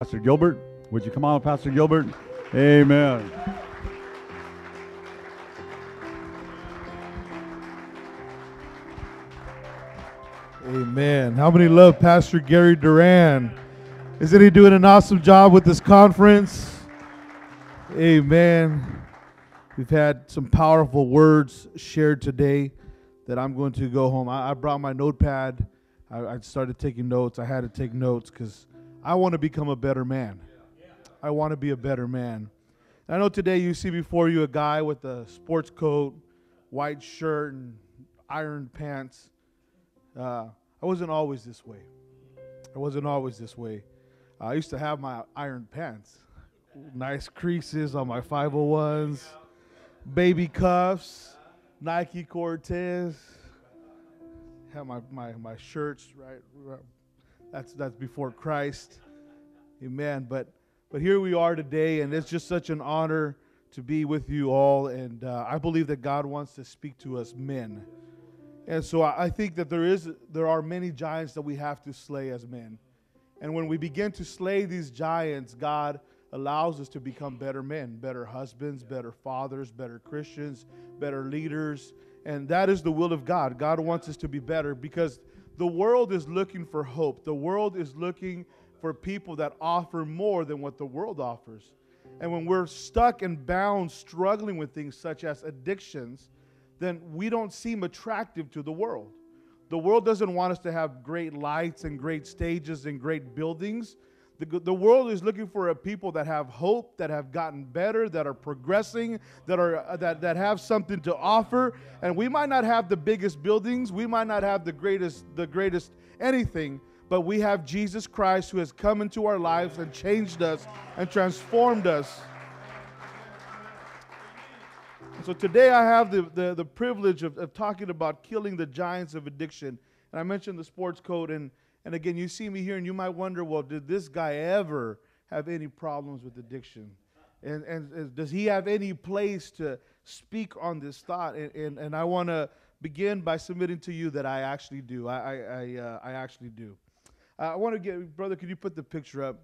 Pastor Gilbert. Would you come on, Pastor Gilbert? Amen. Amen. How many love Pastor Gary Duran? Isn't he doing an awesome job with this conference? Amen. We've had some powerful words shared today that I'm going to go home. I, I brought my notepad. I, I started taking notes. I had to take notes because I want to become a better man. I want to be a better man. I know today you see before you a guy with a sports coat, white shirt, and ironed pants. Uh, I wasn't always this way. I wasn't always this way. I used to have my iron pants, nice creases on my 501s, baby cuffs, Nike Cortez. Have my, my, my shirts right, right. That's that's before Christ, Amen. But but here we are today, and it's just such an honor to be with you all. And uh, I believe that God wants to speak to us men. And so I think that there is there are many giants that we have to slay as men. And when we begin to slay these giants, God allows us to become better men, better husbands, better fathers, better Christians, better leaders. And that is the will of God. God wants us to be better because the world is looking for hope. The world is looking for people that offer more than what the world offers. And when we're stuck and bound, struggling with things such as addictions, then we don't seem attractive to the world. The world doesn't want us to have great lights and great stages and great buildings. The, the world is looking for a people that have hope, that have gotten better, that are progressing, that, are, uh, that, that have something to offer. And we might not have the biggest buildings, we might not have the greatest, the greatest anything, but we have Jesus Christ who has come into our lives and changed us and transformed us. So today I have the, the, the privilege of, of talking about killing the giants of addiction. And I mentioned the sports code. And, and again, you see me here and you might wonder, well, did this guy ever have any problems with addiction? And, and, and does he have any place to speak on this thought? And, and, and I want to begin by submitting to you that I actually do. I, I, I, uh, I actually do. Uh, I want to get, brother, could you put the picture up?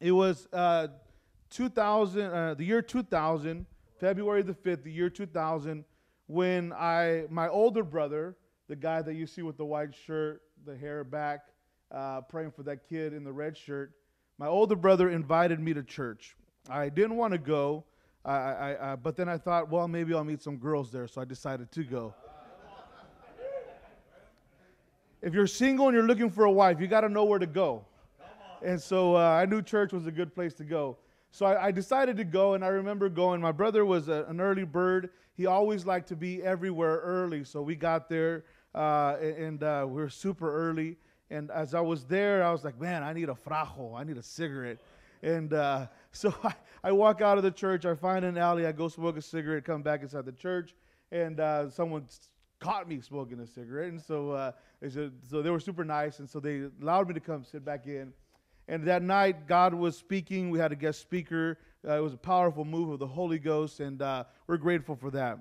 It was uh, 2000, uh, the year 2000 February the 5th, the year 2000, when I, my older brother, the guy that you see with the white shirt, the hair back, uh, praying for that kid in the red shirt, my older brother invited me to church. I didn't want to go, I, I, I, but then I thought, well, maybe I'll meet some girls there, so I decided to go. if you're single and you're looking for a wife, you got to know where to go. And so uh, I knew church was a good place to go. So I, I, decided to go, and I remember going. My brother was a, an early bird. He always liked to be everywhere early. So we got there, uh, and uh, we were super early. And as I was there, I was like, man, I need a frajo. I need a cigarette. And uh, so I, I, walk out of the church. I find an alley. I go smoke a cigarette, come back inside the church, and uh, someone caught me smoking a cigarette. And so, uh, they said, so they were super nice. And so they allowed me to come sit back in. And that night, God was speaking. We had a guest speaker. Uh, it was a powerful move of the Holy Ghost, and we're grateful for that.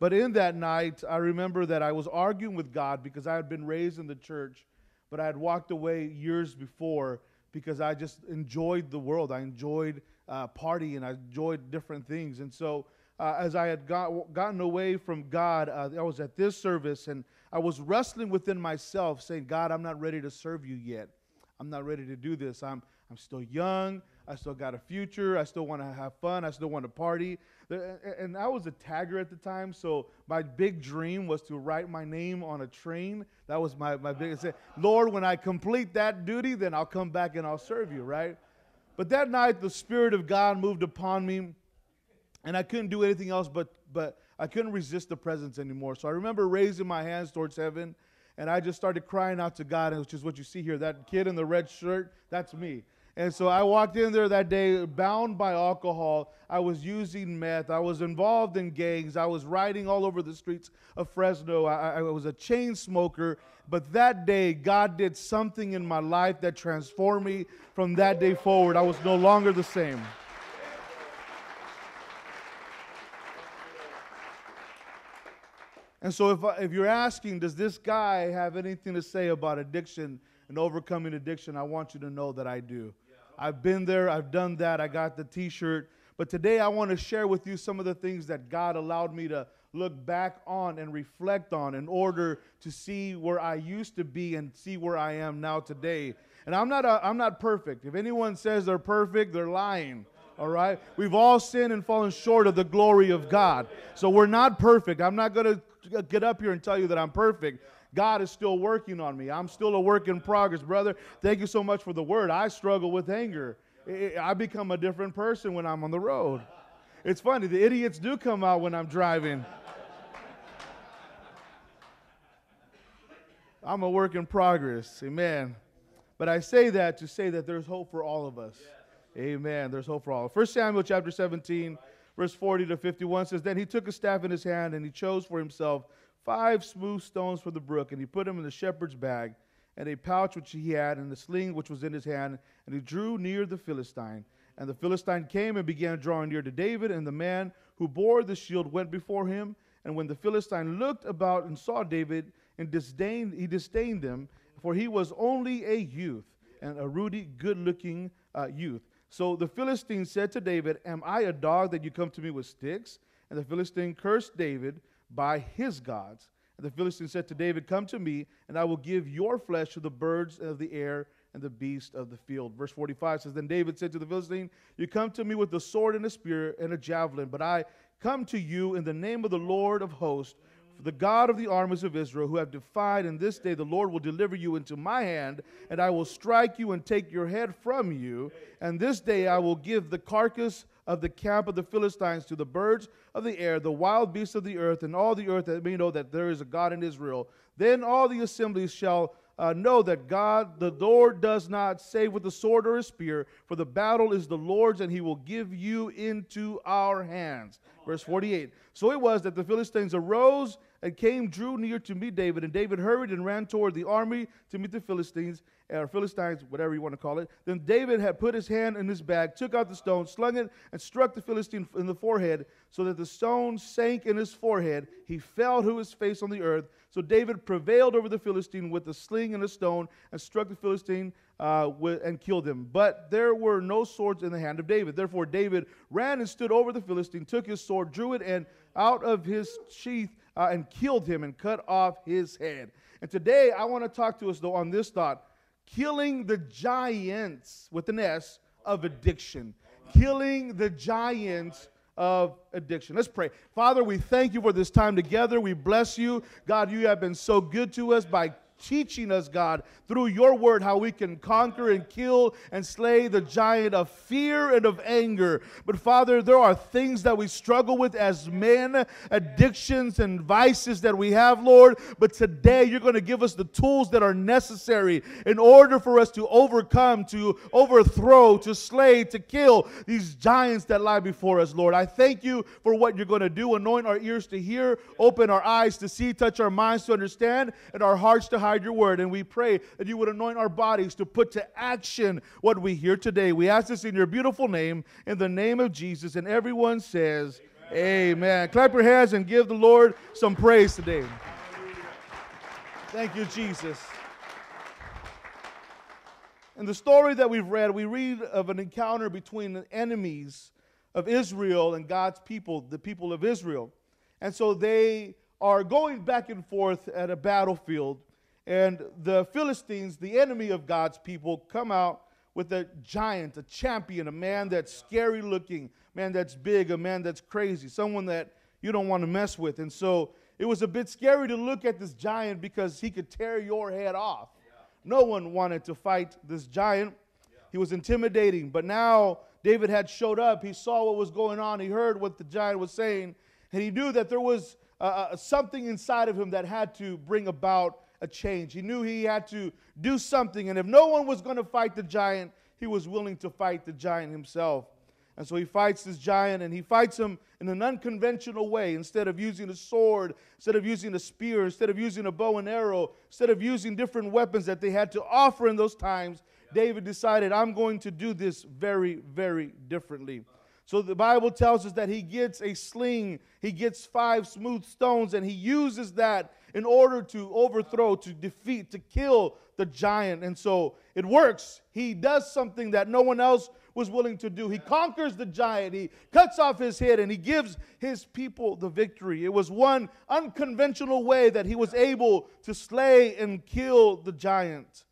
But in that night, I remember that I was arguing with God because I had been raised in the church, but I had walked away years before because I just enjoyed the world. I enjoyed uh, partying. I enjoyed different things. And so, uh, as I had got, gotten away from God, uh, I was at this service and I was wrestling within myself, saying, God, I'm not ready to serve you yet. I'm not ready to do this. I'm, I'm still young. I still got a future. I still want to have fun. I still want to party. And I was a tagger at the time, so my big dream was to write my name on a train. That was my, my biggest. Lord, when I complete that duty, then I'll come back and I'll serve you, right? But that night, the Spirit of God moved upon me, and I couldn't do anything else but, but I couldn't resist the presence anymore. So I remember raising my hands towards heaven and I just started crying out to God, which is what you see here. That kid in the red shirt, that's me. And so I walked in there that day bound by alcohol. I was using meth. I was involved in gangs. I was riding all over the streets of Fresno. I, I, was a chain smoker. But that day, God did something in my life that transformed me from that day forward. I was no longer the same. And so, if, if you're asking, does this guy have anything to say about addiction and overcoming addiction, I want you to know that I do. I've been there, I've done that, I got the t shirt. But today I want to share with you some of the things that God allowed me to look back on and reflect on in order to see where I used to be and see where I am now today. And I'm not, a, I'm not perfect. If anyone says they're perfect, they're lying. All right? We've all sinned and fallen short of the glory of God. So we're not perfect. I'm not going to get up here and tell you that I'm perfect. God is still working on me. I'm still a work in progress, brother. Thank you so much for the word. I struggle with anger. I become a different person when I'm on the road. It's funny, the idiots do come out when I'm driving. I'm a work in progress. Amen. But I say that to say that there's hope for all of us. Amen. There's hope for all. 1 Samuel chapter 17, verse 40 to 51 says, Then he took a staff in his hand and he chose for himself five smooth stones from the brook, and he put them in the shepherd's bag, and a pouch which he had, and the sling which was in his hand, and he drew near the Philistine. And the Philistine came and began drawing near to David, and the man who bore the shield went before him. And when the Philistine looked about and saw David, and disdained, he disdained him, for he was only a youth, and a ruddy, good-looking uh, youth. So the Philistine said to David, Am I a dog that you come to me with sticks? And the Philistine cursed David by his gods. And the Philistine said to David, Come to me, and I will give your flesh to the birds of the air and the beasts of the field. Verse 45 says, Then David said to the Philistine, You come to me with a sword and a spear and a javelin, but I come to you in the name of the Lord of hosts, the God of the armies of Israel, who have defied, and this day the Lord will deliver you into my hand, and I will strike you and take your head from you. And this day I will give the carcass of the camp of the Philistines to the birds of the air, the wild beasts of the earth, and all the earth that may know that there is a God in Israel. Then all the assemblies shall uh, know that God, the Lord, does not save with a sword or a spear, for the battle is the Lord's, and he will give you into our hands. Verse 48. So it was that the Philistines arose and came, drew near to meet David, and David hurried and ran toward the army to meet the Philistines or Philistines, whatever you want to call it. Then David had put his hand in his bag, took out the stone, slung it, and struck the Philistine in the forehead, so that the stone sank in his forehead. He fell to his face on the earth. So David prevailed over the Philistine with a sling and a stone, and struck the Philistine uh, with, and killed him. But there were no swords in the hand of David. Therefore David ran and stood over the Philistine, took his sword, drew it, and out of his sheath, uh, and killed him and cut off his head. And today I want to talk to us though on this thought killing the giants with an S of addiction. Killing the giants of addiction. Let's pray. Father, we thank you for this time together. We bless you. God, you have been so good to us by teaching us, God, through your word, how we can conquer and kill and slay the giant of fear and of anger. But Father, there are things that we struggle with as men, addictions and vices that we have, Lord. But today you're going to give us the tools that are necessary in order for us to overcome, to overthrow, to slay, to kill these giants that lie before us, Lord. I thank you for what you're going to do. Anoint our ears to hear, open our eyes to see, touch our minds to understand, and our hearts to hide your word. And we pray that you would anoint our bodies to put to action what we hear today. We ask this in your beautiful name, in the name of Jesus. And everyone says, Amen. Amen. Clap your hands and give the Lord some praise today. Thank you, Jesus. In the story that we've read, we read of an encounter between the enemies of Israel and God's people, the people of Israel. And so they are going back and forth at a battlefield. And the Philistines, the enemy of God's people, come out with a giant, a champion, a man that's scary looking, man that's big, a man that's crazy, someone that you don't want to mess with. And so it was a bit scary to look at this giant because he could tear your head off. No one wanted to fight this giant. He was intimidating. But now David had showed up. He saw what was going on. He heard what the giant was saying. And he knew that there was uh, uh something inside of him that had to bring about a change. He knew he had to do something. And if no one was going to fight the giant, he was willing to fight the giant himself. And so he fights this giant and he fights him in an unconventional way. Instead of using a sword, instead of using a spear, instead of using a bow and arrow, instead of using different weapons that they had to offer in those times, David decided, I'm going to do this very, very differently. So the Bible tells us that he gets a sling, he gets five smooth stones, and he uses that in order to overthrow, to defeat, to kill the giant. And so it works. He does something that no one else was willing to do. He conquers the giant, he cuts off his head, and he gives his people the victory. It was one unconventional way that he was able to slay and kill the giant.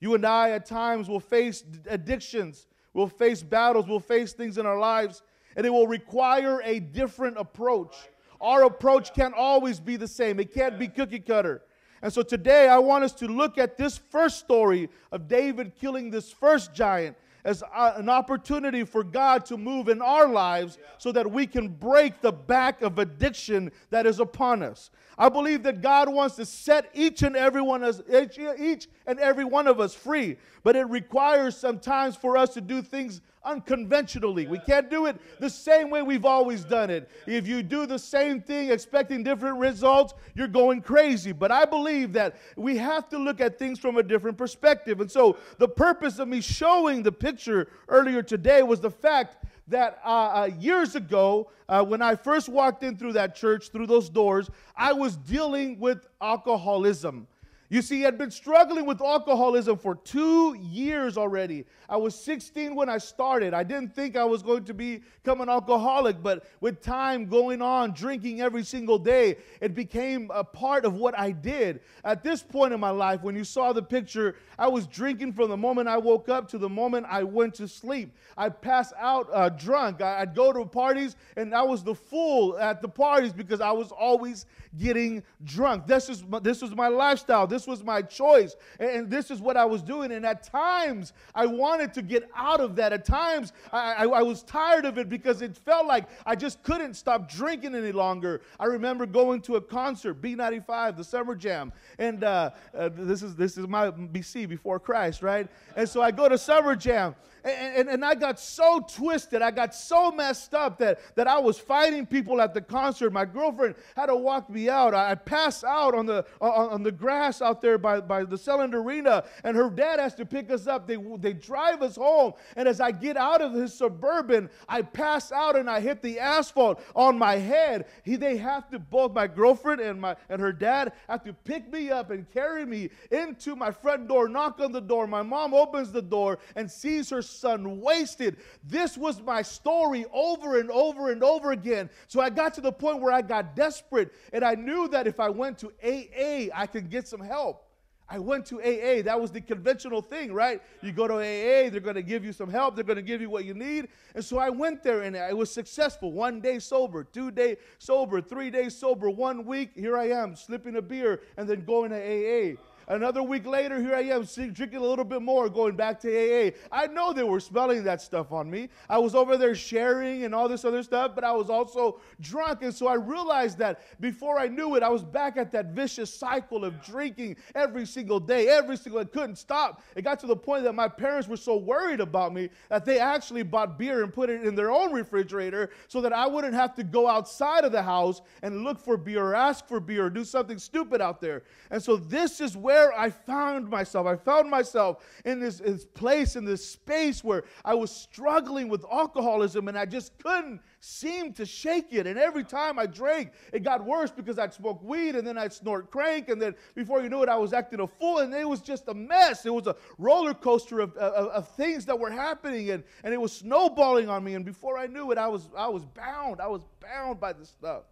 You and I, at times, will face addictions, we'll face battles, we'll face things in our lives, and it will require a different approach. Our approach can't always be the same, it can't be cookie cutter. And so today I want us to look at this first story of David killing this first giant as an opportunity for God to move in our lives so that we can break the back of addiction that is upon us. I believe that God wants to set each and every one of us, each and every one of us free, but it requires sometimes for us to do things unconventionally. We can't do it the same way we've always done it. If you do the same thing expecting different results, you're going crazy. But I believe that we have to look at things from a different perspective. And so the purpose of me showing the picture earlier today was the fact that uh, uh, years ago, uh, when I first walked in through that church, through those doors, I was dealing with alcoholism. You see, he had been struggling with alcoholism for two years already. I was 16 when I started. I didn't think I was going to become an alcoholic, but with time going on, drinking every single day, it became a part of what I did. At this point in my life, when you saw the picture, I was drinking from the moment I woke up to the moment I went to sleep. I'd pass out uh, drunk. I'd go to parties, and I was the fool at the parties because I was always getting drunk. This, is, this was my lifestyle. This was my choice. And, and this is what I was doing. And at times, I wanted to get out of that. At times, I, I, I was tired of it because it felt like I just couldn't stop drinking any longer. I remember going to a concert, B95, the Summer Jam. And uh, uh, this, is, this is my BC, before Christ, right? And so I go to Summer Jam. And, and, and, I got so twisted, I got so messed up that, that I was fighting people at the concert. My girlfriend had to walk me out. I, I passed out on the, on, on, the grass out there by, by the Selland Arena, and her dad has to pick us up. They, they drive us home. And as I get out of his suburban, I pass out and I hit the asphalt on my head. He, they have to, both my girlfriend and, my, and her dad have to pick me up and carry me into my front door, knock on the door. My mom opens the door and sees her son wasted. This was my story over and over and over again. So I got to the point where I got desperate and I knew that if I went to AA, I could get some help. I went to AA. That was the conventional thing, right? You go to AA, they're going to give you some help, they're going to give you what you need. And so I went there and I was successful. One day sober, two day sober, three days sober, one week, here I am, slipping a beer and then going to AA. Another week later, here I am drinking a little bit more, going back to AA. I know they were smelling that stuff on me. I was over there sharing and all this other stuff, but I was also drunk. And so I realized that before I knew it, I was back at that vicious cycle of drinking every single day, every single, I couldn't stop. It got to the point that my parents were so worried about me that they actually bought beer and put it in their own refrigerator so that I wouldn't have to go outside of the house and look for beer or ask for beer or do something stupid out there. And so this is where I found myself. I found myself in this, this place, in this space where I was struggling with alcoholism and I just couldn't seem to shake it. And every time I drank, it got worse because I'd smoke weed and then I'd snort crank. And then before you knew it, I was acting a fool. And it was just a mess. It was a roller coaster of, of, of things that were happening and, and it was snowballing on me. And before I knew it, I was, I was bound. I was bound by this stuff.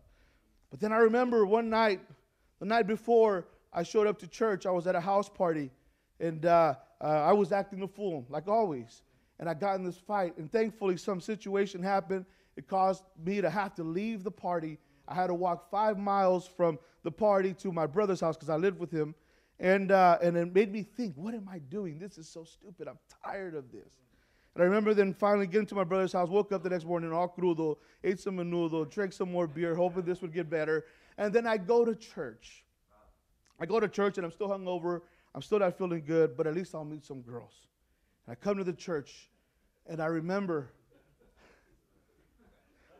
But then I remember one night, the night before, I showed up to church. I was at a house party, and uh, uh, I was acting a fool, like always. And I got in this fight, and thankfully, some situation happened. It caused me to have to leave the party. I had to walk five miles from the party to my brother's house because I lived with him. And, uh, and it made me think, what am I doing? This is so stupid. I'm tired of this. And I remember then finally getting to my brother's house, woke up the next morning all crudo, ate some menudo, drank some more beer, hoping this would get better. And then I go to church. I go to church and I'm still hungover. I'm still not feeling good, but at least I'll meet some girls. And I come to the church and I remember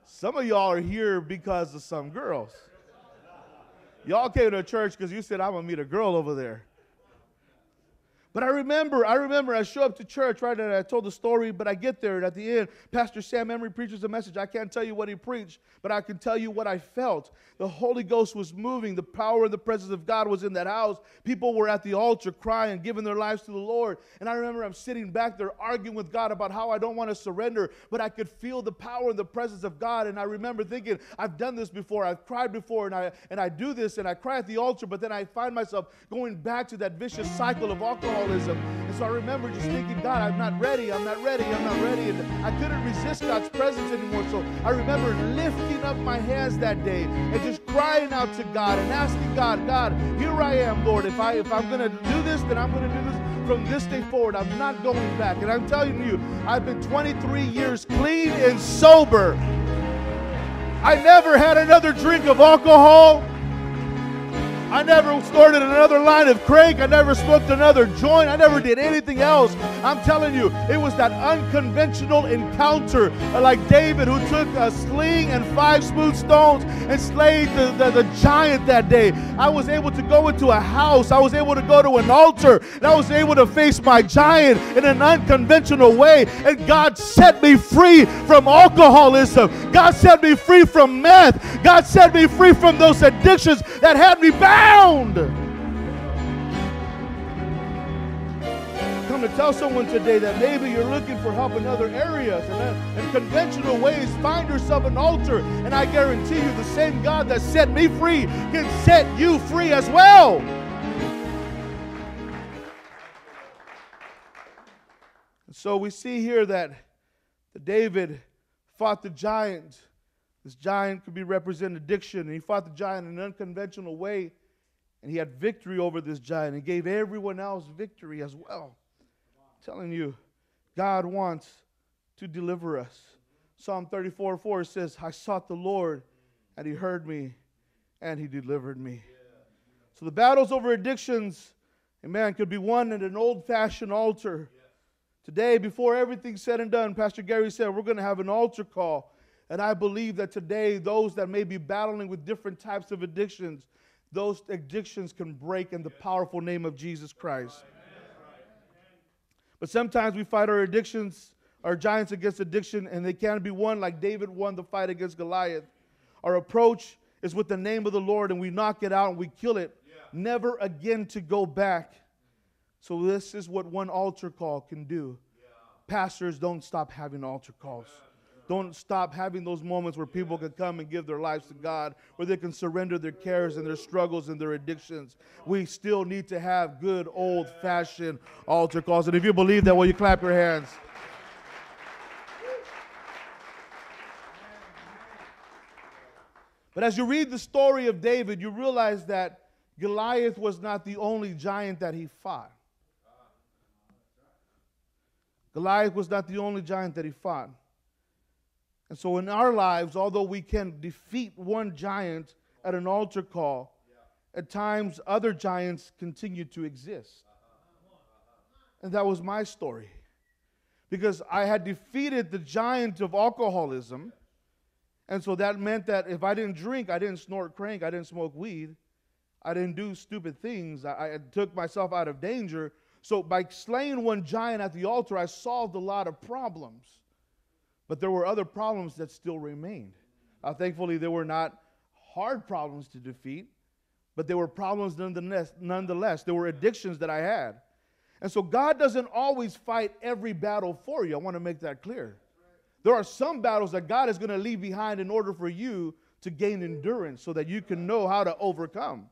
some of y'all are here because of some girls. Y'all came to church because you said, I'm going to meet a girl over there. But I remember, I remember I show up to church, right, and I told the story, but I get there, and at the end, Pastor Sam Emery preaches a message. I can't tell you what he preached, but I can tell you what I felt. The Holy Ghost was moving. The power and the presence of God was in that house. People were at the altar crying, giving their lives to the Lord. And I remember I'm sitting back there arguing with God about how I don't want to surrender, but I could feel the power and the presence of God. And I remember thinking, I've done this before, I've cried before, and I and I do this and I cry at the altar, but then I find myself going back to that vicious cycle of alcohol alcoholism. And so I remember just thinking, God, I'm not ready, I'm not ready, I'm not ready. And I couldn't resist God's presence anymore. So I remember lifting up my hands that day and just crying out to God and asking God, God, here I am, Lord. If I if I'm gonna do this, then I'm gonna do this from this day forward. I'm not going back. And I'm telling you, I've been 23 years clean and sober. I never had another drink of alcohol. I never started another line of crank. I never smoked another joint. I never did anything else. I'm telling you, it was that unconventional encounter uh, like David who took a sling and five smooth stones and slayed the, the, the giant that day. I was able to go into a house. I was able to go to an altar. And I was able to face my giant in an unconventional way. And God set me free from alcoholism. God set me free from meth. God set me free from those addictions that had me back Come to tell someone today that maybe you're looking for help in other areas and uh, in conventional ways. Find yourself an altar, and I guarantee you the same God that set me free can set you free as well. so we see here that David fought the giant. This giant could be represented addiction, and he fought the giant in an unconventional way. And he had victory over this giant and gave everyone else victory as well. Telling you, God wants to deliver us. Psalm 34 4 says, I sought the Lord, and he heard me, and he delivered me. So the battles over addictions, amen, could be won at an old fashioned altar. Today, before everything's said and done, Pastor Gary said we're going to have an altar call. And I believe that today, those that may be battling with different types of addictions, those addictions can break in the powerful name of Jesus Christ. But sometimes we fight our addictions, our giants against addiction, and they can't be won like David won the fight against Goliath. Our approach is with the name of the Lord, and we knock it out and we kill it, yeah. never again to go back. So, this is what one altar call can do. Yeah. Pastors, don't stop having altar calls. Don't stop having those moments where people can come and give their lives to God, where they can surrender their cares and their struggles and their addictions. We still need to have good old fashioned altar calls. And if you believe that, will you clap your hands? But as you read the story of David, you realize that Goliath was not the only giant that he fought. Goliath was not the only giant that he fought. And so in our lives, although we can defeat one giant at an altar call, at times other giants continue to exist. And that was my story. Because I had defeated the giant of alcoholism. And so that meant that if I didn't drink, I didn't snort crank, I didn't smoke weed, I didn't do stupid things, I, I took myself out of danger. So by slaying one giant at the altar, I solved a lot of problems. But there were other problems that still remained. Uh, thankfully, they were not hard problems to defeat, but they were problems nonetheless, nonetheless. There were addictions that I had. And so God doesn't always fight every battle for you. I want to make that clear. There are some battles that God is going to leave behind in order for you to gain endurance so that you can know how to overcome.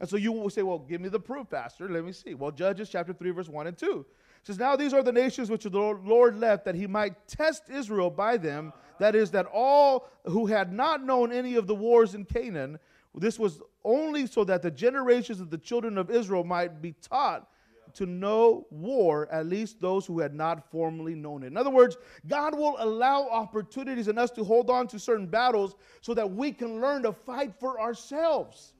And so you will say, Well, give me the proof, Pastor. Let me see. Well, Judges chapter 3, verse 1 and 2 says, Now these are the nations which the Lord left, that he might test Israel by them. That is, that all who had not known any of the wars in Canaan, this was only so that the generations of the children of Israel might be taught to know war, at least those who had not formerly known it. In other words, God will allow opportunities in us to hold on to certain battles so that we can learn to fight for ourselves.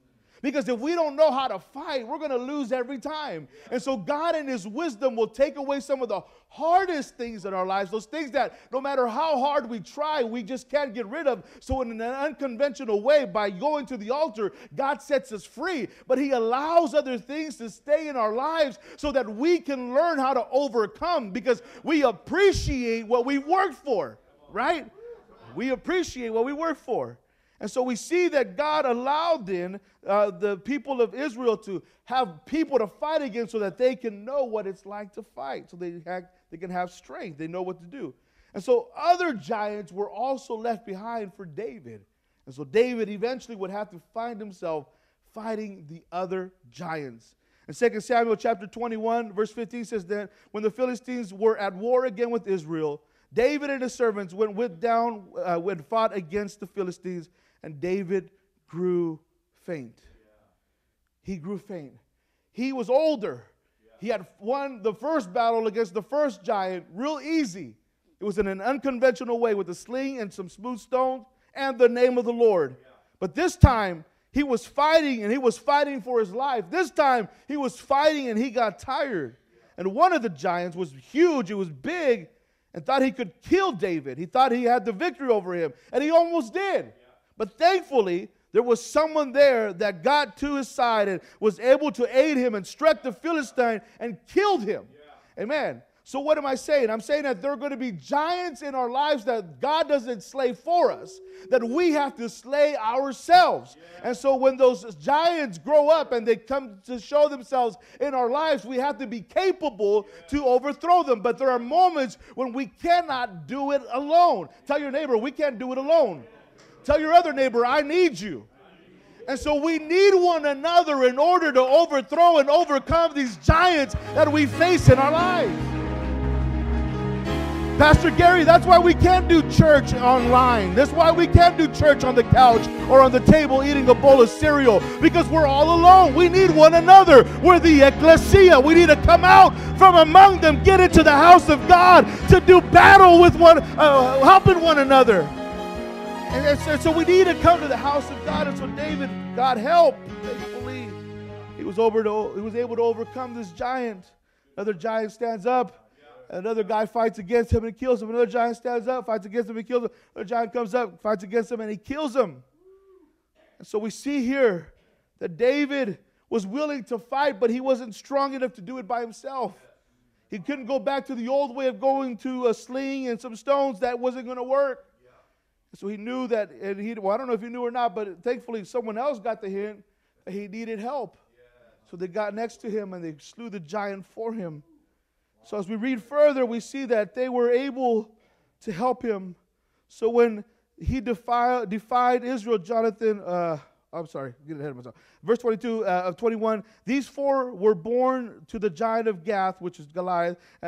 Because if we don't know how to fight, we're going to lose every time. And so God in his wisdom will take away some of the hardest things in our lives, those things that no matter how hard we try, we just can't get rid of. So in an unconventional way, by going to the altar, God sets us free. But he allows other things to stay in our lives so that we can learn how to overcome because we appreciate what we worked for, right? We appreciate what we work for. And so we see that God allowed then uh, the people of Israel to have people to fight against so that they can know what it's like to fight, so they, have, they can have strength, they know what to do. And so other giants were also left behind for David. And so David eventually would have to find himself fighting the other giants. In 2 Samuel chapter 21, verse 15 says that when the Philistines were at war again with Israel, David and his servants went down, uh, went fought against the Philistines and David grew faint. He grew faint. He was older. He had won the first battle against the first giant real easy. It was in an unconventional way with a sling and some smooth stones and the name of the Lord. But this time, he was fighting and he was fighting for his life. This time, he was fighting and he got tired. And one of the giants was huge, it was big, and thought he could kill David. He thought he had the victory over him, and he almost did. But thankfully, there was someone there that got to his side and was able to aid him and struck the Philistine and killed him. Yeah. Amen. So, what am I saying? I'm saying that there are going to be giants in our lives that God doesn't slay for us, that we have to slay ourselves. Yeah. And so, when those giants grow up and they come to show themselves in our lives, we have to be capable yeah. to overthrow them. But there are moments when we cannot do it alone. Tell your neighbor, we can't do it alone. Tell your other neighbor, I need you. And so we need one another in order to overthrow and overcome these giants that we face in our lives. Pastor Gary, that's why we can't do church online. That's why we can't do church on the couch or on the table eating a bowl of cereal because we're all alone. We need one another. We're the ecclesia. We need to come out from among them, get into the house of God to do battle with one, uh, helping one another. And, and so we need to come to the house of God. And so David got help. Thankfully, he was over to he was able to overcome this giant. Another giant stands up. Another guy fights against him and kills him. Another giant stands up, fights against him and kills him. Another giant comes up, fights against him, and he kills him. And so we see here that David was willing to fight, but he wasn't strong enough to do it by himself. He couldn't go back to the old way of going to uh, a sling and some stones. That wasn't going to work. So he knew that, and he, well, I don't know if he knew or not, but thankfully someone else got the hint that he needed help. So they got next to him and they slew the giant for him. So as we read further, we see that they were able to help him. So when he defied, defied Israel, Jonathan, uh, I'm sorry, get ahead of myself. Verse 22 uh, of 21 These four were born to the giant of Gath, which is Goliath, uh,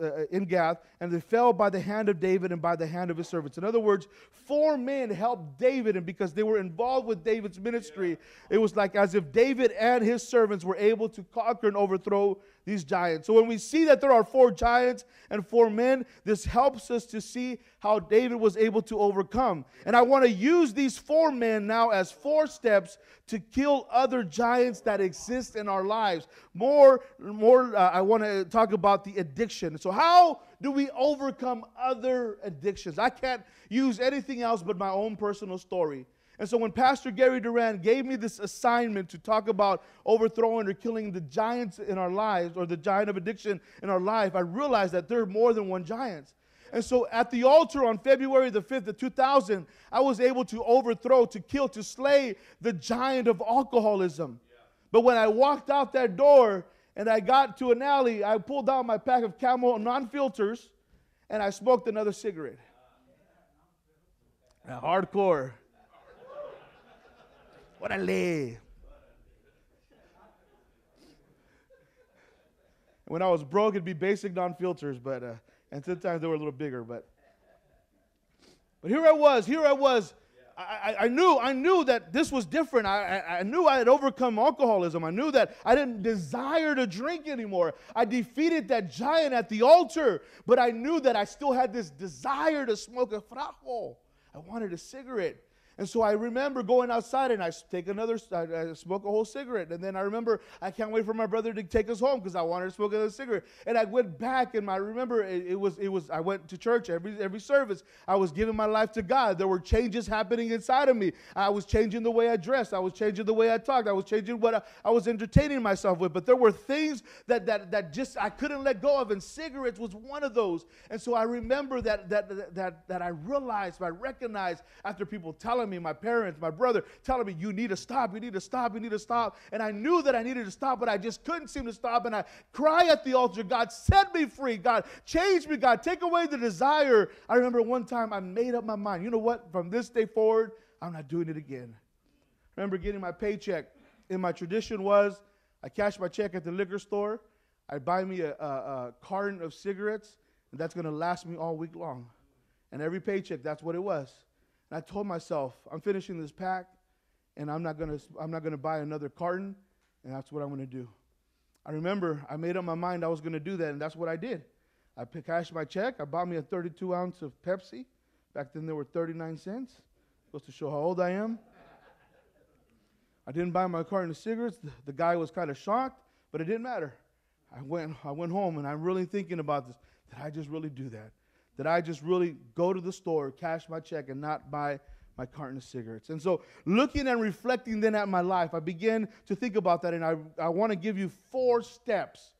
uh, in Gath, and they fell by the hand of David and by the hand of his servants. In other words, four men helped David, and because they were involved with David's ministry, it was like as if David and his servants were able to conquer and overthrow these giants. So when we see that there are four giants and four men, this helps us to see how David was able to overcome. And I want to use these four men now as four steps to kill other giants that exist in our lives. More, more. Uh, I want to talk about the addiction. So how do we overcome other addictions? I can't use anything else but my own personal story. And so when Pastor Gary Duran gave me this assignment to talk about overthrowing or killing the giants in our lives or the giant of addiction in our life, I realized that there are more than one giant. And so at the altar on February the 5th of 2000, I was able to overthrow, to kill, to slay the giant of alcoholism. But when I walked out that door and I got to an alley, I pulled out my pack of Camel non filters and I smoked another cigarette. Now, hardcore. Órale. When I was broke, it'd be basic non-filters, but uh, and sometimes they were a little bigger. But but here I was. Here I was. I, I, knew I knew that this was different. I, I, I knew I had overcome alcoholism. I knew that I didn't desire to drink anymore. I defeated that giant at the altar, but I knew that I still had this desire to smoke a frajo. I wanted a cigarette. And so I remember going outside and I take another, I, I smoke a whole cigarette. And then I remember I can't wait for my brother to take us home because I wanted to smoke another cigarette. And I went back and I remember it, it, was, it was, I went to church every, every service. I was giving my life to God. There were changes happening inside of me. I was changing the way I dressed. I was changing the way I talked. I was changing what I, I was entertaining myself with. But there were things that, that, that just I couldn't let go of. And cigarettes was one of those. And so I remember that, that, that, that I realized, I recognized after people telling me, my parents, my brother, telling me, you need to stop, you need to stop, you need to stop. And I knew that I needed to stop, but I just couldn't seem to stop. And I cry at the altar, God, set me free. God, change me. God, take away the desire. I remember one time I made up my mind. You know what? From this day forward, I'm not doing it again. I remember getting my paycheck, and my tradition was I cash my check at the liquor store. I buy me a, a, a carton of cigarettes, and that's going to last me all week long. And every paycheck, that's what it was. And I told myself, I'm finishing this pack, and I'm not gonna, I'm not gonna buy another carton, and that's what I'm gonna do. I remember I made up my mind I was gonna do that, and that's what I did. I cashed my check. I bought me a 32 ounce of Pepsi. Back then, they were 39 cents. Goes to show how old I am. I didn't buy my carton of cigarettes. The, the guy was kind of shocked, but it didn't matter. I went, I went home, and I'm really thinking about this. Did I just really do that? That I just really go to the store, cash my check, and not buy my carton of cigarettes. And so, looking and reflecting then at my life, I began to think about that, and I, I want to give you four steps.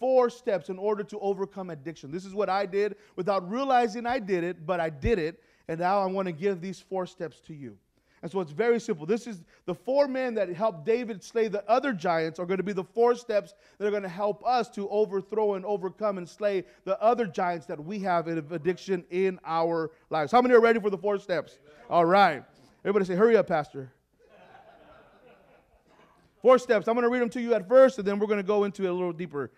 Four steps in order to overcome addiction. This is what I did without realizing I did it, but I did it. And now I want to give these four steps to you. And so it's very simple. This is the four men that helped David slay the other giants are going to be the four steps that are going to help us to overthrow and overcome and slay the other giants that we have in addiction in our lives. How many are ready for the four steps? All right. Everybody say, hurry up, Pastor. Four steps. I'm going to read them to you at first, and then we're going to go into it a little deeper.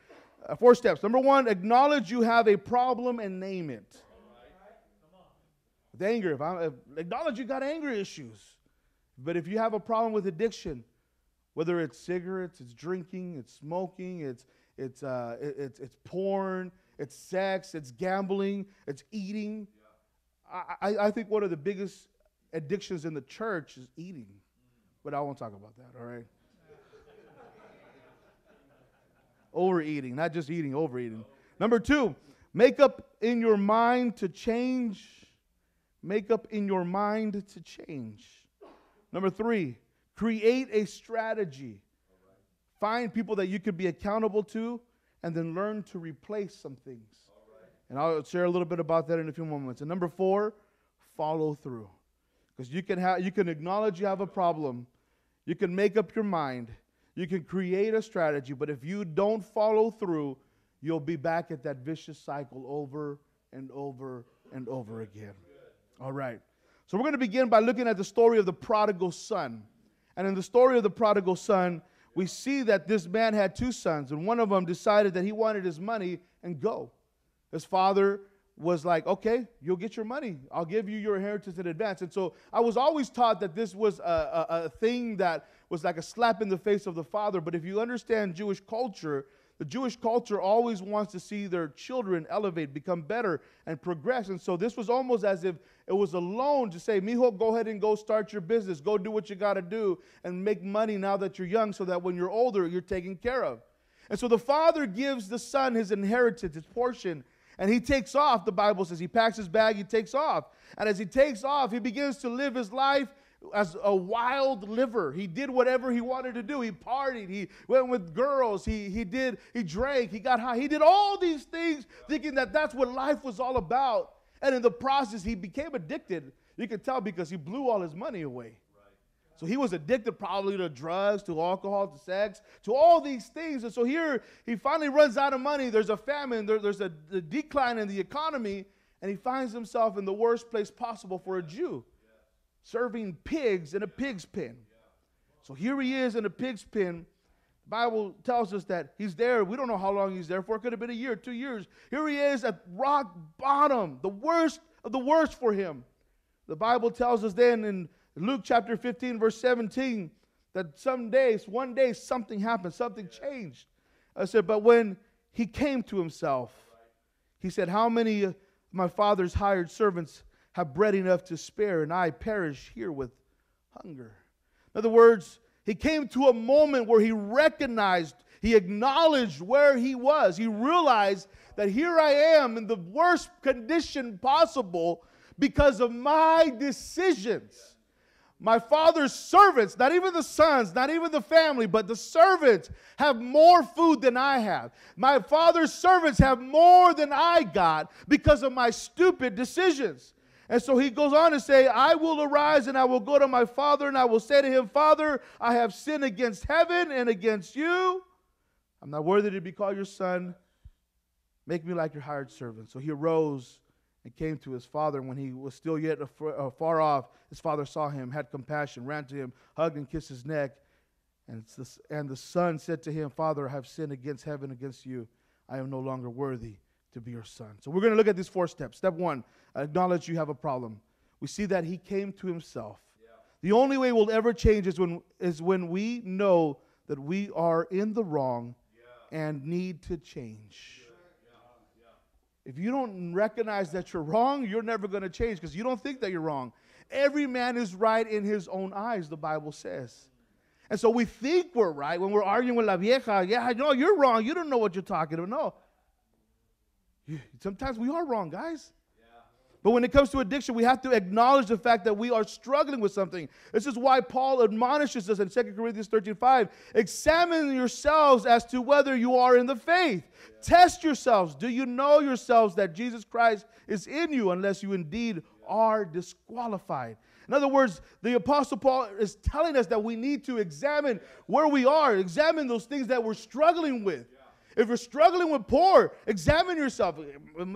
Uh, four steps. Number one, acknowledge you have a problem and name it. With anger, if I acknowledge you got anger issues. But if you have a problem with addiction, whether it's cigarettes, it's drinking, it's smoking, it's, it's, uh, it's, it's porn, it's sex, it's gambling, it's eating. Yeah. I, I think one of the biggest addictions in the church is eating. But I won't talk about that, all right? overeating, not just eating, overeating. Number two, make up in your mind to change. Make up in your mind to change. Number three, create a strategy. Find people that you could be accountable to and then learn to replace some things. And I'll share a little bit about that in a few moments. And number four, follow through. Because you can have you can acknowledge you have a problem, you can make up your mind, you can create a strategy, but if you don't follow through, you'll be back at that vicious cycle over and over and over again. All right. So we're going to begin by looking at the story of the prodigal son. And in the story of the prodigal son, we see that this man had two sons, and one of them decided that he wanted his money and go. His father was like, okay, you'll get your money. I'll give you your inheritance in advance. And so I was always taught that this was a, a, a thing that was like a slap in the face of the father. But if you understand Jewish culture, the Jewish culture always wants to see their children elevate, become better, and progress. And so this was almost as if it was a loan to say, Mijo, go ahead and go start your business. Go do what you got to do and make money now that you're young so that when you're older, you're taken care of. And so the father gives the son his inheritance, his portion, and he takes off. The Bible says he packs his bag, he takes off. And as he takes off, he begins to live his life as a wild liver. He did whatever he wanted to do. He partied. He went with girls. He, he did, he drank. He got high. He did all these things thinking that that's what life was all about. And in the process, he became addicted. You can tell because he blew all his money away. So he was addicted probably to drugs, to alcohol, to sex, to all these things. And so here he finally runs out of money. There's a famine, there, there's a, a decline in the economy, and he finds himself in the worst place possible for a Jew serving pigs in a pig's pen. So here he is in a pig's pen. The Bible tells us that he's there. We don't know how long he's there for. It could have been a year, two years. Here he is at rock bottom, the worst of the worst for him. The Bible tells us then in Luke chapter 15, verse 17, that some days, one day, something happened, something changed. I said, but when he came to himself, he said, How many of my father's hired servants have bread enough to spare, and I perish here with hunger. In other words, he came to a moment where he recognized, he acknowledged where he was. He realized that here I am in the worst condition possible because of my decisions. My father's servants, not even the sons, not even the family, but the servants have more food than I have. My father's servants have more than I got because of my stupid decisions. And so he goes on to say, I will arise and I will go to my father and I will say to him, Father, I have sinned against heaven and against you. I'm not worthy to be called your son. Make me like your hired servant. So he arose and came to his father. When he was still yet uh, far off, his father saw him, had compassion, ran to him, hugged and kissed his neck. And and the son said to him, Father, I have sinned against heaven, against you. I am no longer worthy to be your son. So we're going to look at these four steps. Step one, acknowledge you have a problem. We see that he came to himself. Yeah. The only way we'll ever change is when, is when we know that we are in the wrong yeah. and need to change. If you don't recognize that you're wrong, you're never going to change because you don't think that you're wrong. Every man is right in his own eyes, the Bible says. And so we think we're right when we're arguing with La Vieja. Yeah, know you're wrong. You don't know what you're talking about. No. Sometimes we are wrong, guys. But when it comes to addiction, we have to acknowledge the fact that we are struggling with something. This is why Paul admonishes us in 2 Corinthians 13 5. Examine yourselves as to whether you are in the faith. Yeah. Test yourselves. Do you know yourselves that Jesus Christ is in you unless you indeed are disqualified? In other words, the Apostle Paul is telling us that we need to examine where we are, examine those things that we're struggling with. If you're struggling with poor, examine yourself.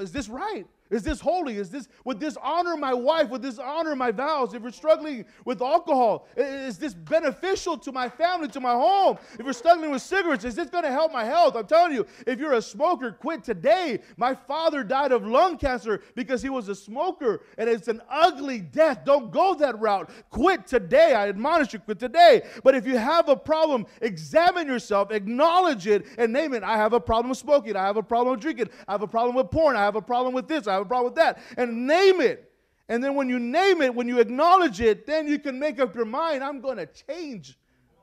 Is this right? Is this holy? Is this would this honor my wife? Would this honor my vows? If you're struggling with alcohol, is this beneficial to my family, to my home? If you're struggling with cigarettes, is this going to help my health? I'm telling you, if you're a smoker, quit today. My father died of lung cancer because he was a smoker, and it's an ugly death. Don't go that route. Quit today. I admonish you, quit today. But if you have a problem, examine yourself, acknowledge it, and name it. I have a problem with smoking. I have a problem with drinking. I have a problem with porn. I have a problem with this. I have a problem with that. And name it. And then when you name it, when you acknowledge it, then you can make up your mind I'm going to change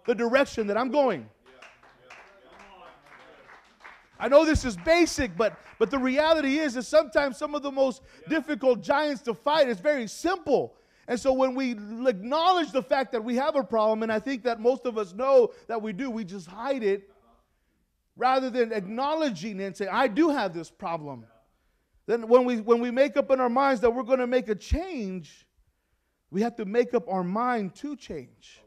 the direction that I'm going. I know this is basic, but, but the reality is that sometimes some of the most difficult giants to fight is very simple. And so when we acknowledge the fact that we have a problem, and I think that most of us know that we do, we just hide it rather than acknowledging it and say, I do have this problem. Then when we when we make up in our minds that we're going to make a change, we have to make up our mind to change.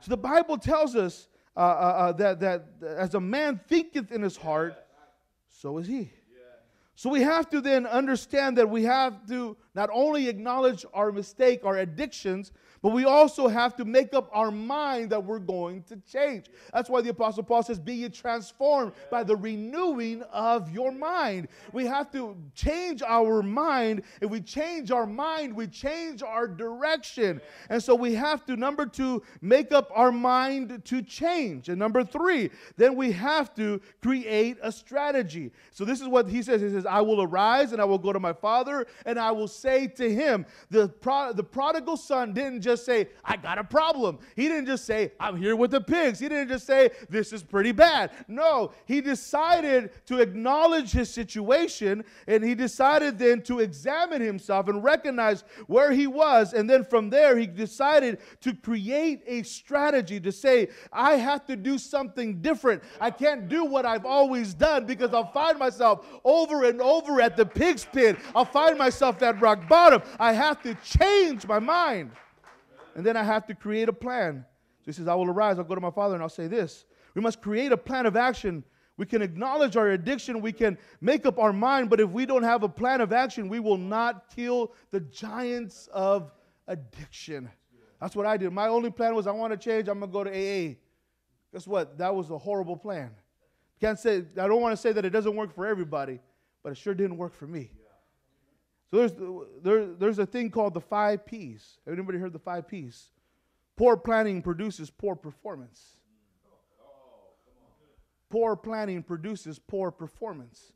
So the Bible tells us uh, uh, uh, that that as a man thinketh in his heart, so is he. So we have to then understand that we have to not only acknowledge our mistake, our addictions, but we also have to make up our mind that we're going to change. That's why the Apostle Paul says, Be ye transformed by the renewing of your mind. We have to change our mind. If we change our mind, we change our direction. And so we have to, number two, make up our mind to change. And number three, then we have to create a strategy. So this is what he says He says, I will arise and I will go to my father and I will say to him, The, pro- the prodigal son didn't just just say, I got a problem. He didn't just say, I'm here with the pigs. He didn't just say, this is pretty bad. No, he decided to acknowledge his situation and he decided then to examine himself and recognize where he was. And then from there, he decided to create a strategy to say, I have to do something different. I can't do what I've always done because I'll find myself over and over at the pig's pen. I'll find myself at rock bottom. I have to change my mind. And then I have to create a plan. So he says, I will arise, I'll go to my father, and I'll say this. We must create a plan of action. We can acknowledge our addiction, we can make up our mind, but if we don't have a plan of action, we will not kill the giants of addiction. That's what I did. My only plan was I want to change, I'm going to go to AA. Guess what? That was a horrible plan. Can't say I don't want to say that it doesn't work for everybody, but it sure didn't work for me. So there's, there, there's a thing called the five P's. Anybody heard the five P's? Poor planning produces poor performance. Poor planning produces poor performance.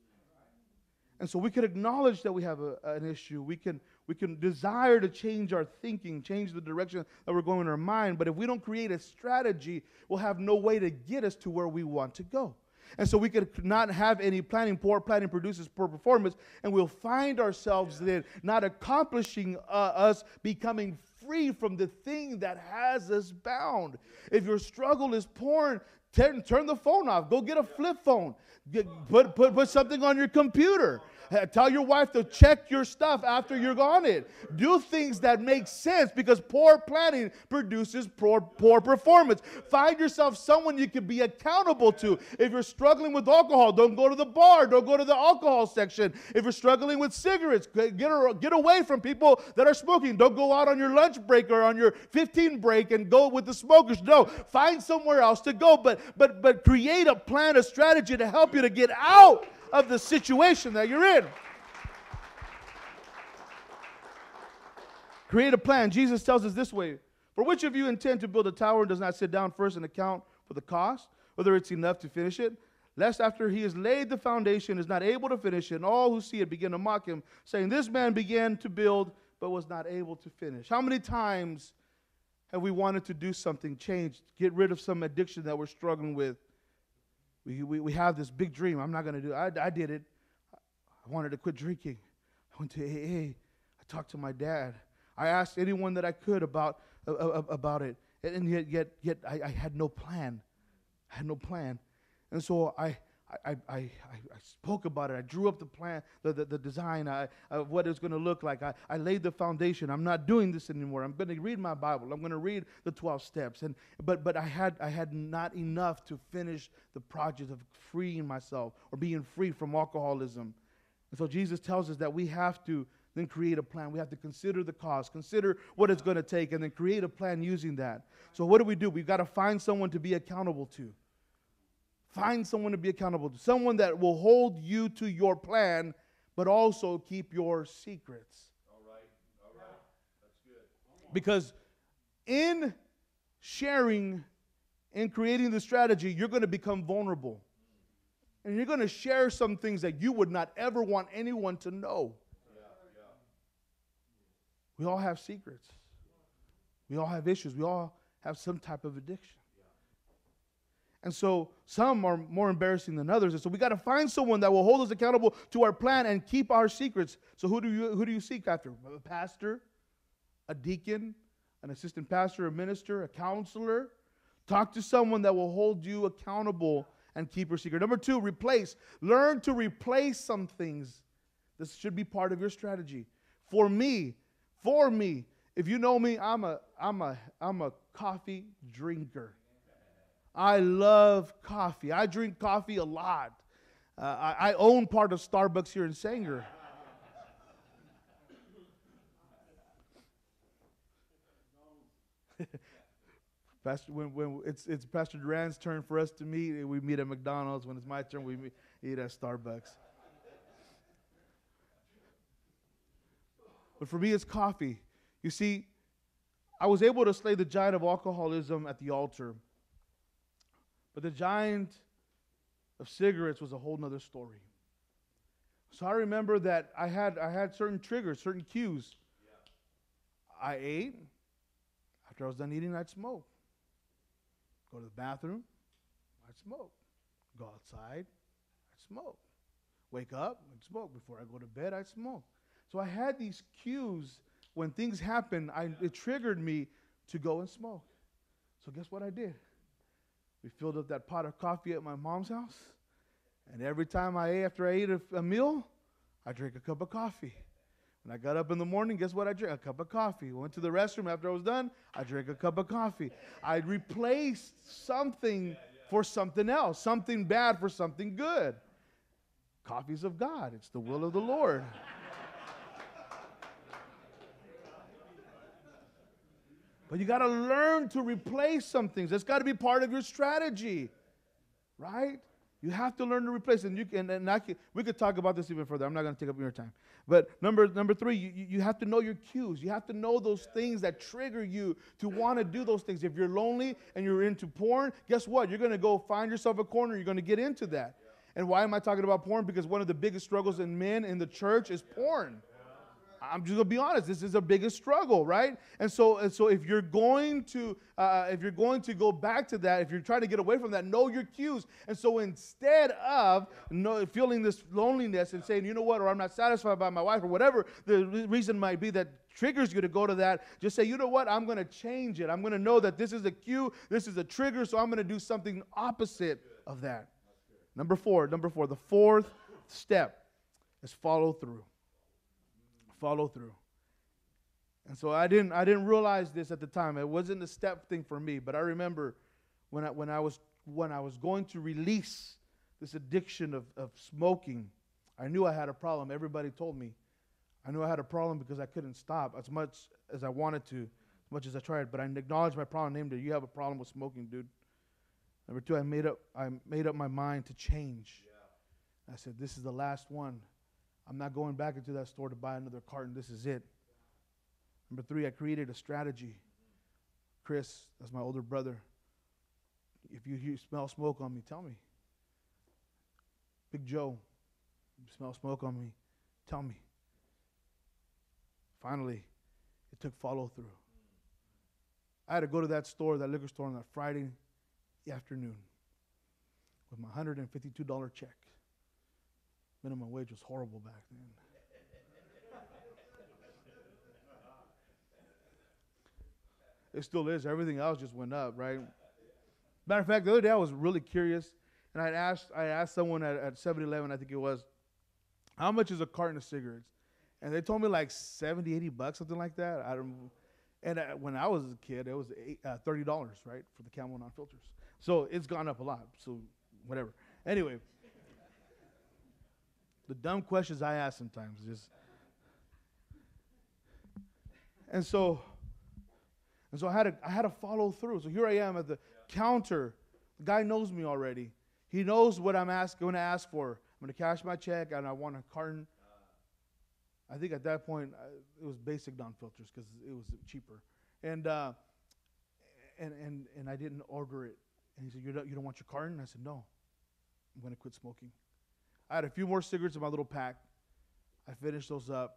And so we can acknowledge that we have a, an issue. We can, we can desire to change our thinking, change the direction that we're going in our mind. But if we don't create a strategy, we'll have no way to get us to where we want to go. And so we could not have any planning. Poor planning produces poor performance. And we'll find ourselves then not accomplishing uh, us becoming free from the thing that has us bound. If your struggle is porn, turn, turn the phone off. Go get a flip phone. Get, put, put, put something on your computer. Uh, tell your wife to check your stuff after you're gone it. Do things that make sense because poor planning produces poor, poor performance. Find yourself someone you can be accountable to. If you're struggling with alcohol, don't go to the bar, don't go to the alcohol section. If you're struggling with cigarettes, get, get away from people that are smoking. Don't go out on your lunch break or on your 15 break and go with the smokers. No, find somewhere else to go, but but but create a plan, a strategy to help you to get out of the situation that you're in. Create a plan. Jesus tells us this way For which of you intend to build a tower and does not sit down first and account for the cost, whether it's enough to finish it? Lest after he has laid the foundation, is not able to finish it, and all who see it begin to mock him, saying, This man began to build, but was not able to finish. How many times have we wanted to do something, change, get rid of some addiction that we're struggling with? We, we, we have this big dream. I'm not going to do it. I, I did it. I wanted to quit drinking. I went to AA. I talked to my dad. I asked anyone that I could about, uh, about it. And yet, yet, yet I, I had no plan. I had no plan. And so I, I, I, I, spoke about it. I drew up the plan, the, the, the design of uh, what it's going to look like. I, I laid the foundation. I'm not doing this anymore. I'm going to read my Bible. I'm going to read the 12 steps. And, but but I, had, I had not enough to finish the project of freeing myself or being free from alcoholism. And so Jesus tells us that we have to then create a plan. We have to consider the cost, consider what it's going to take, and then create a plan using that. So what do we do? We've got to find someone to be accountable to. Find someone to be accountable to, someone that will hold you to your plan, but also keep your secrets. All right, all right. That's good. Because in sharing, in creating the strategy, you're going to become vulnerable. And you're going to share some things that you would not ever want anyone to know. Yeah, yeah. We all have secrets. We all have issues. We all have some type of addiction. And so some are more embarrassing than others. And so we got to find someone that will hold us accountable to our plan and keep our secrets. So who do you who do you seek after? A pastor, a deacon, an assistant pastor, a minister, a counselor. Talk to someone that will hold you accountable and keep your secret. Number two, replace. Learn to replace some things. This should be part of your strategy. For me, for me, if you know me, I'm a I'm a I'm a coffee drinker. I love coffee. I drink coffee a lot. Uh, I, I, own part of Starbucks here in Sanger. Pastor, when, when it's, it's Pastor Duran's turn for us to meet, we meet at McDonald's. When it's my turn, we meet, eat at Starbucks. But for me, it's coffee. You see, I was able to slay the giant of alcoholism at the altar. But the giant of cigarettes was a whole nother story. So I remember that I had I had certain triggers, certain cues. Yeah. I ate. After I was done eating, I'd smoke. Go to the bathroom, I'd smoke. Go outside, I'd smoke. Wake up, I'd smoke. Before I go to bed, I'd smoke. So I had these cues when things happened, I, it triggered me to go and smoke. So guess what I did? We filled up that pot of coffee at my mom's house. And every time I ate, after I ate a, a meal, I drank a cup of coffee. When I got up in the morning, guess what I drank? A cup of coffee. Went to the restroom after I was done, I drank a cup of coffee. I replaced something for something else, something bad for something good. Coffee's of God, it's the will of the Lord. But you got to learn to replace some things. That's got to be part of your strategy, right? You have to learn to replace. And you can, and I can, we could talk about this even further. I'm not going to take up your time. But number number three, you, you have to know your cues. You have to know those things that trigger you to want to do those things. If you're lonely and you're into porn, guess what? You're going to go find yourself a corner. You're going to get into that. And why am I talking about porn? Because one of the biggest struggles in men in the church is porn. I'm just gonna be honest. This is the biggest struggle, right? And so, and so, if you're going to, uh, if you're going to go back to that, if you're trying to get away from that, know your cues. And so, instead of know, feeling this loneliness and saying, you know what, or I'm not satisfied by my wife, or whatever the re- reason might be that triggers you to go to that, just say, you know what, I'm gonna change it. I'm gonna know that this is a cue, this is a trigger, so I'm gonna do something opposite of that. Number four, number four, the fourth step is follow through follow through. And so I didn't I didn't realize this at the time. It wasn't a step thing for me, but I remember when I when I was when I was going to release this addiction of, of smoking, I knew I had a problem. Everybody told me. I knew I had a problem because I couldn't stop as much as I wanted to, as much as I tried. But I acknowledged my problem, named it. You have a problem with smoking, dude. Number two, I made up I made up my mind to change. Yeah. I said, This is the last one. I'm not going back into that store to buy another carton. This is it. Number three, I created a strategy. Chris, that's my older brother. If you smell smoke on me, tell me. Big Joe, smell smoke on me, tell me. Finally, it took follow through. I had to go to that store, that liquor store, on that Friday afternoon with my $152 check. Minimum wage was horrible back then. it still is. Everything else just went up, right? Matter of fact, the other day I was really curious, and I asked I asked someone at, at 7-Eleven, I think it was, how much is a carton of cigarettes? And they told me like 70, 80 bucks, something like that. I don't. And uh, when I was a kid, it was eight, uh, thirty dollars, right, for the Camel non filters. So it's gone up a lot. So whatever. Anyway, the dumb questions I ask sometimes just. And so, and so I had to, I had to follow through. So here I am at the yeah. counter. The guy knows me already. He knows what I'm asking, going to ask for. I'm going to cash my check, and I want a carton. I think at that point uh, it was basic non-filters because it was cheaper, and uh, and and and I didn't order it. And he said, "You don't, you don't want your carton?" I said, "No, I'm going to quit smoking." I had a few more cigarettes in my little pack. I finished those up.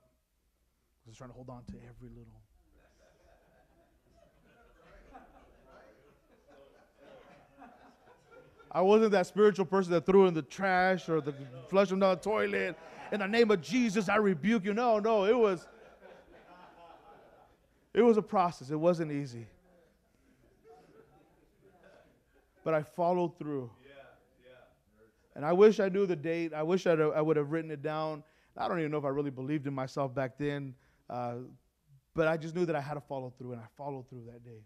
I was trying to hold on to every little. I wasn't that spiritual person that threw in the trash or the flush them down the toilet. In the name of Jesus, I rebuke you. No, no, it was it was a process. It wasn't easy. But I followed through. And I wish I knew the date. I wish I'd, I would have written it down. I don't even know if I really believed in myself back then. Uh, but I just knew that I had to follow through, and I followed through that day.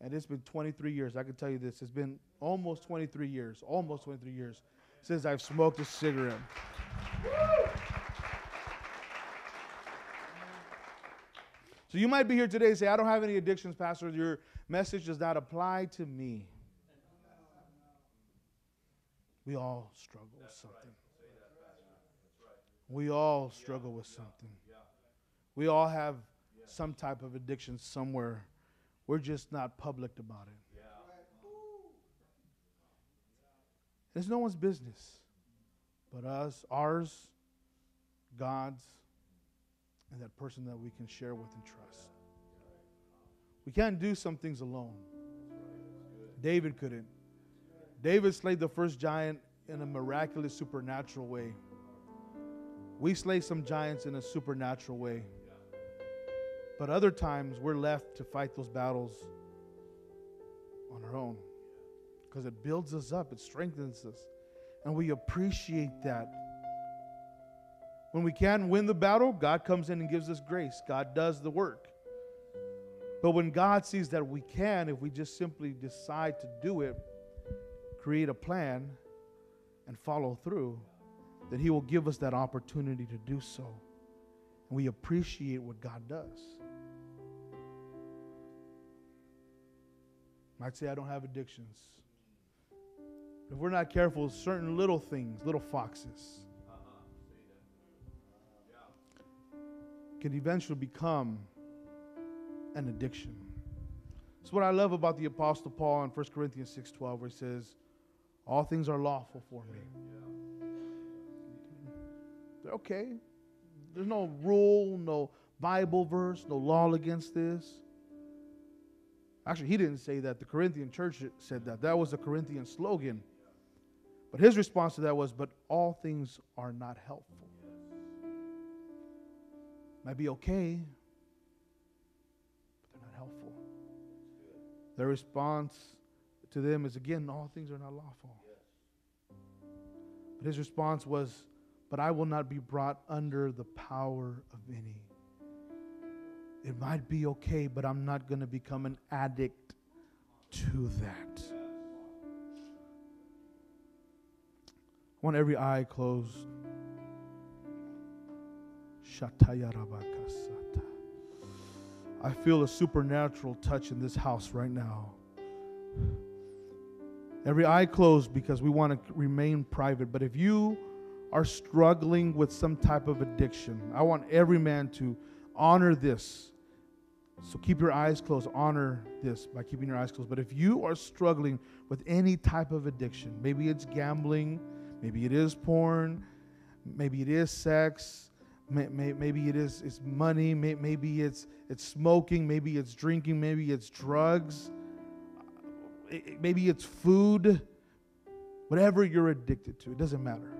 And it's been 23 years. I can tell you this. It's been almost 23 years, almost 23 years since I've smoked a cigarette. So you might be here today and say, I don't have any addictions, Pastor. Your message does not apply to me. We all struggle with something. We all struggle with something. We all have some type of addiction somewhere. We're just not public about it. It's no one's business but us, ours, God's, and that person that we can share with and trust. We can't do some things alone. David couldn't. David slayed the first giant in a miraculous, supernatural way. We slay some giants in a supernatural way. But other times we're left to fight those battles on our own because it builds us up, it strengthens us, and we appreciate that. When we can't win the battle, God comes in and gives us grace. God does the work. But when God sees that we can, if we just simply decide to do it, create a plan, and follow through, then He will give us that opportunity to do so. And we appreciate what God does. Might say, I don't have addictions. If we're not careful, certain little things, little foxes, can eventually become an addiction. That's what I love about the Apostle Paul in 1 Corinthians 6.12 where he says, All things are lawful for me. They're okay. There's no rule, no Bible verse, no law against this. Actually, he didn't say that. The Corinthian church said that. That was a Corinthian slogan. But his response to that was, But all things are not helpful. Might be okay, but they're not helpful. Their response to them is again, All things are not lawful. But his response was, But I will not be brought under the power of any. It might be okay, but I'm not going to become an addict to that. I want every eye closed. I feel a supernatural touch in this house right now. Every eye closed because we want to remain private. But if you are struggling with some type of addiction, I want every man to honor this. So keep your eyes closed. Honor this by keeping your eyes closed. But if you are struggling with any type of addiction, maybe it's gambling, maybe it is porn, maybe it is sex, maybe it is it's money, maybe it's it's smoking, maybe it's drinking, maybe it's drugs, maybe it's food. Whatever you're addicted to, it doesn't matter.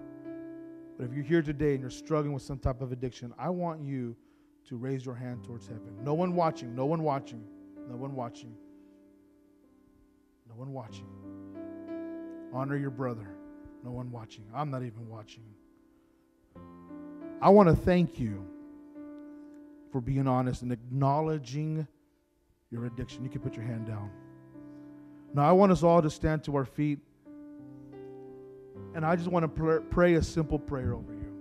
But if you're here today and you're struggling with some type of addiction, I want you to raise your hand towards heaven. No one watching, no one watching, no one watching, no one watching. Honor your brother, no one watching. I'm not even watching. I want to thank you for being honest and acknowledging your addiction. You can put your hand down. Now, I want us all to stand to our feet. And I just want to pray a simple prayer over you.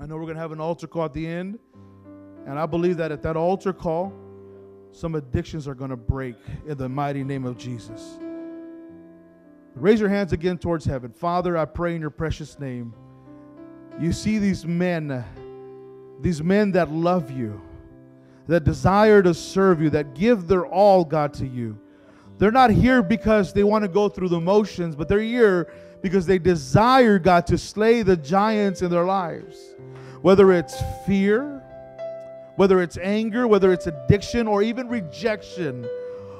I know we're going to have an altar call at the end. And I believe that at that altar call, some addictions are going to break in the mighty name of Jesus. Raise your hands again towards heaven. Father, I pray in your precious name. You see these men, these men that love you, that desire to serve you, that give their all, God, to you. They're not here because they want to go through the motions, but they're here because they desire, God, to slay the giants in their lives. Whether it's fear, whether it's anger, whether it's addiction, or even rejection.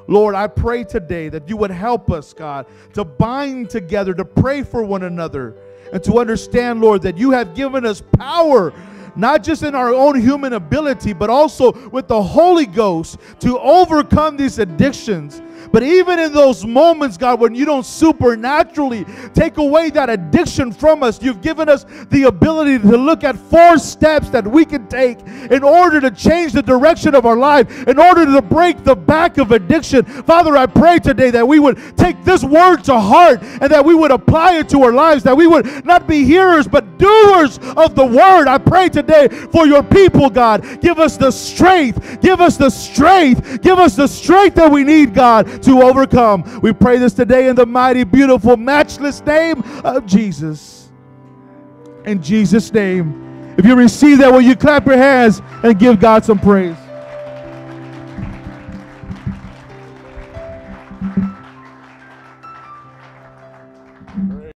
Lord, I pray today that you would help us, God, to bind together, to pray for one another, and to understand, Lord, that you have given us power not just in our own human ability, but also with the Holy Ghost to overcome these addictions but even in those moments, God, when you don't supernaturally take away that addiction from us, you've given us the ability to look at four steps that we can take in order to change the direction of our life, in order to break the back of addiction. Father, I pray today that we would take this word to heart and that we would apply it to our lives, that we would not be hearers but doers of the word. I pray today for your people, God. Give us the strength, give us the strength, give us the strength that we need, God, to overcome. We pray this today in the mighty, beautiful, matchless name of Jesus. In Jesus' name. If you receive that, will you clap your hands and give God some praise?